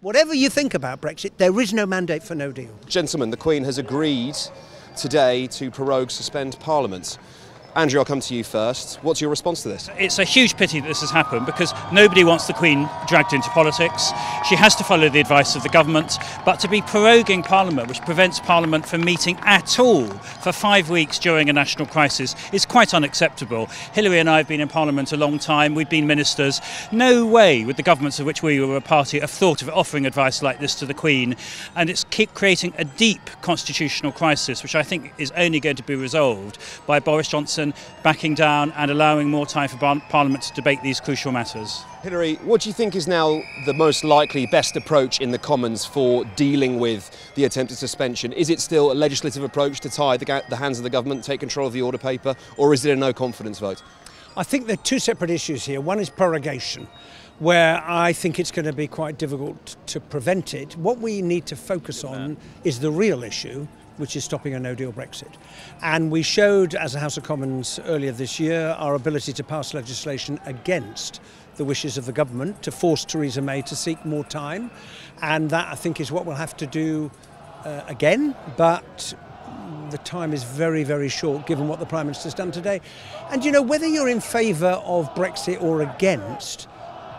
Whatever you think about Brexit, there is no mandate for no deal. Gentlemen, the Queen has agreed today to prorogue suspend Parliament. Andrew, I'll come to you first. What's your response to this? It's a huge pity that this has happened because nobody wants the Queen dragged into politics. She has to follow the advice of the government, but to be proroguing Parliament, which prevents Parliament from meeting at all for five weeks during a national crisis, is quite unacceptable. Hilary and I have been in Parliament a long time, we've been ministers. No way would the governments of which we were a party have thought of offering advice like this to the Queen, and it's creating a deep constitutional crisis, which I think is only going to be resolved by Boris Johnson backing down and allowing more time for Parliament to debate these crucial matters. Hilary, what do you think is now the most likely, best approach in the Commons for dealing with the attempted suspension? Is it still a legislative approach to tie the, the hands of the government, take control of the order paper, or is it a no confidence vote? I think there are two separate issues here. One is prorogation, where I think it's going to be quite difficult to prevent it. What we need to focus on is the real issue, which is stopping a no deal Brexit. And we showed, as a House of Commons earlier this year, our ability to pass legislation against the wishes of the government to force Theresa May to seek more time. And that, I think, is what we'll have to do uh, again. But the time is very, very short given what the Prime Minister's done today. And you know, whether you're in favour of Brexit or against,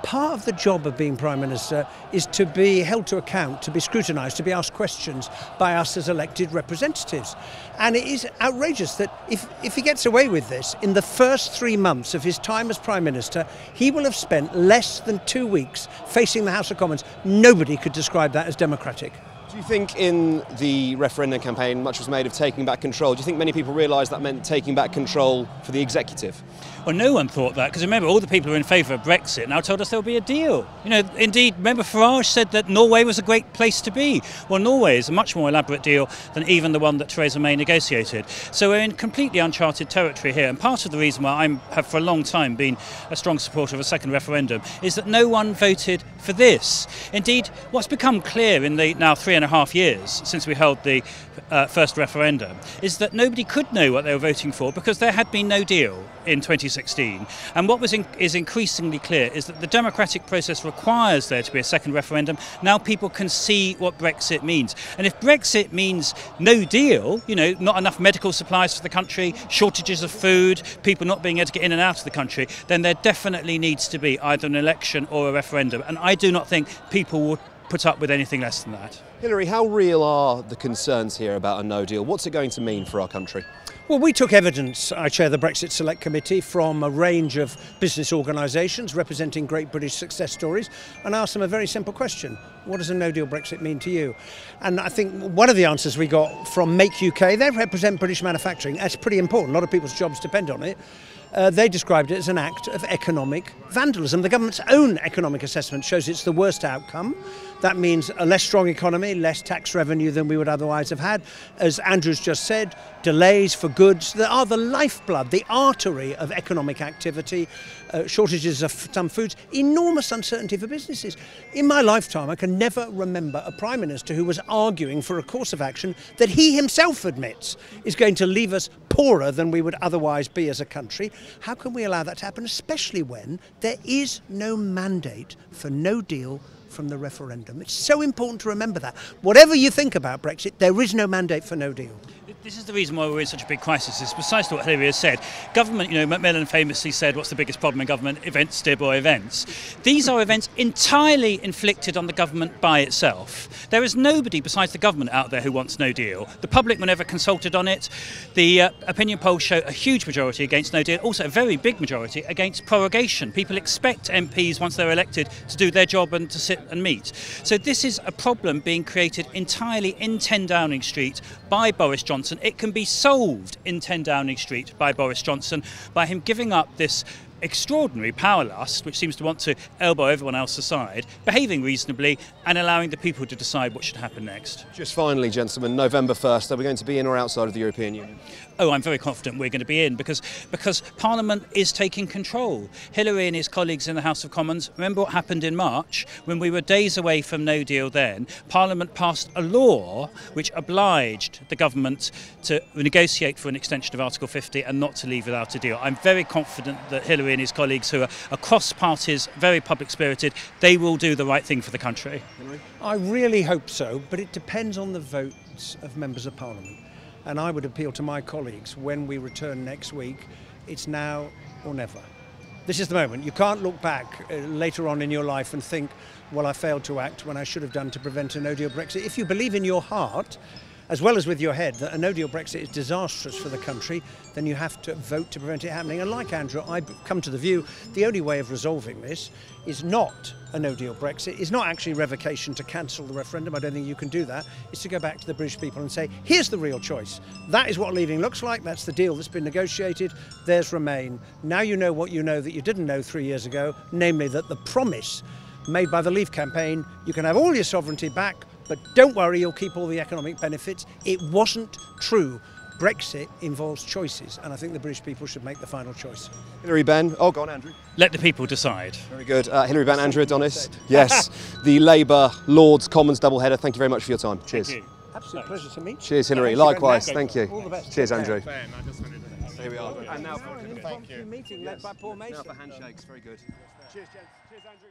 part of the job of being Prime Minister is to be held to account, to be scrutinised, to be asked questions by us as elected representatives. And it is outrageous that if, if he gets away with this, in the first three months of his time as Prime Minister, he will have spent less than two weeks facing the House of Commons. Nobody could describe that as democratic. Do you think in the referendum campaign much was made of taking back control? Do you think many people realised that meant taking back control for the executive? Well, no one thought that because remember, all the people who are in favour of Brexit now told us there will be a deal. You know, indeed, remember Farage said that Norway was a great place to be. Well, Norway is a much more elaborate deal than even the one that Theresa May negotiated. So we're in completely uncharted territory here. And part of the reason why I have for a long time been a strong supporter of a second referendum is that no one voted for this. Indeed, what's become clear in the now three and a half years since we held the uh, first referendum is that nobody could know what they were voting for because there had been no deal in 2016. And what was in, is increasingly clear is that the democratic process requires there to be a second referendum. Now people can see what Brexit means. And if Brexit means no deal, you know, not enough medical supplies for the country, shortages of food, people not being able to get in and out of the country, then there definitely needs to be either an election or a referendum. And I do not think people will put up with anything less than that. Hilary, how real are the concerns here about a no deal? What's it going to mean for our country? Well, we took evidence, I chair the Brexit Select Committee, from a range of business organisations representing great British success stories and asked them a very simple question. What does a no deal Brexit mean to you? And I think one of the answers we got from Make UK, they represent British manufacturing. That's pretty important. A lot of people's jobs depend on it. Uh, they described it as an act of economic vandalism. The government's own economic assessment shows it's the worst outcome. That means a less strong economy, less tax revenue than we would otherwise have had. As Andrew's just said, delays for goods that are the lifeblood, the artery of economic activity, uh, shortages of some foods, enormous uncertainty for businesses. In my lifetime, I can never remember a Prime Minister who was arguing for a course of action that he himself admits is going to leave us poorer than we would otherwise be as a country. How can we allow that to happen, especially when there is no mandate for no deal from the referendum. It's so important to remember that. Whatever you think about Brexit, there is no mandate for no deal. This is the reason why we're in such a big crisis. It's precisely what Hilary has said. Government, you know, Macmillan famously said, what's the biggest problem in government? Events, dear boy, events. These are events entirely inflicted on the government by itself. There is nobody besides the government out there who wants no deal. The public were never consulted on it. The uh, opinion polls show a huge majority against no deal, also a very big majority against prorogation. People expect MPs, once they're elected, to do their job and to sit and meet. So this is a problem being created entirely in 10 Downing Street by Boris Johnson Johnson. It can be solved in 10 Downing Street by Boris Johnson by him giving up this extraordinary power lust, which seems to want to elbow everyone else aside, behaving reasonably and allowing the people to decide what should happen next. Just finally, gentlemen, November 1st, are we going to be in or outside of the European Union? Oh, I'm very confident we're going to be in because because Parliament is taking control. Hilary and his colleagues in the House of Commons, remember what happened in March when we were days away from no deal then? Parliament passed a law which obliged the government to negotiate for an extension of Article 50 and not to leave without a deal. I'm very confident that Hilary and his colleagues who are across parties, very public spirited, they will do the right thing for the country. I really hope so, but it depends on the votes of members of parliament. And I would appeal to my colleagues when we return next week, it's now or never. This is the moment. You can't look back uh, later on in your life and think, well, I failed to act when I should have done to prevent a no deal Brexit. If you believe in your heart, as well as with your head, that a no deal Brexit is disastrous for the country, then you have to vote to prevent it happening. And like Andrew, I've come to the view the only way of resolving this is not a no deal Brexit, is not actually revocation to cancel the referendum. I don't think you can do that. It's to go back to the British people and say, here's the real choice. That is what leaving looks like. That's the deal that's been negotiated. There's Remain. Now you know what you know that you didn't know three years ago, namely that the promise made by the Leave campaign, you can have all your sovereignty back, but don't worry, you'll keep all the economic benefits. It wasn't true. Brexit involves choices, and I think the British people should make the final choice. Hilary Benn. Oh, go on, Andrew. Let the people decide. Very good. Uh, Hilary Benn, Andrew Adonis. Yes, the Labour Lords Commons doubleheader. Thank you very much for your time. Cheers. Thank you. Absolute pleasure to meet you. Cheers, Hilary. Thank Likewise. much. Thank you. All the best. Cheers, Take care. Andrew. Here we are. And now An impromptu meeting led by Paul Mason. handshakes. Very good. Cheers, gents. Cheers, Andrew.